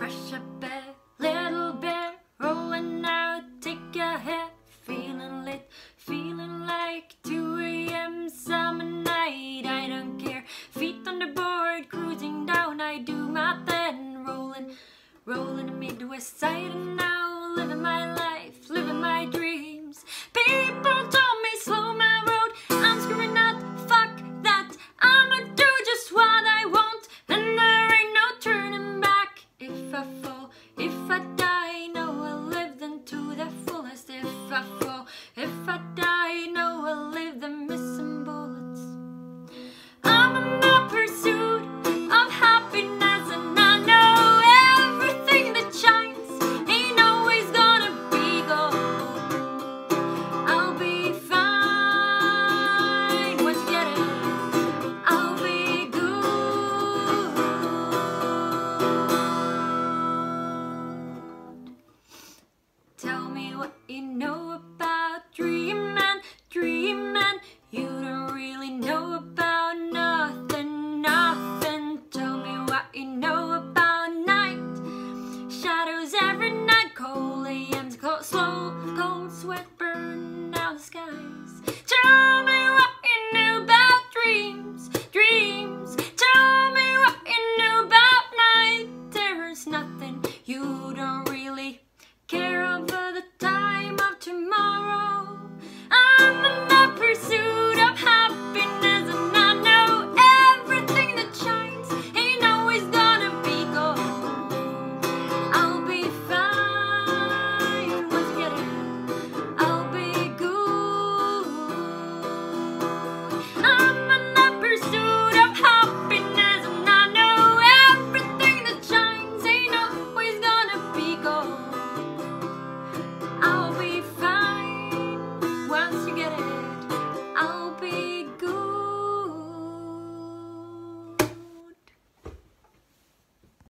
crush a bit, little bit, rolling out, take a hit, feeling lit, feeling like 2 a.m. summer night. I don't care, feet on the board, cruising down, I do my thing, rolling, rolling the Midwest side, and now living my life, living my dreams. Slow, cold sweat burn out the sky.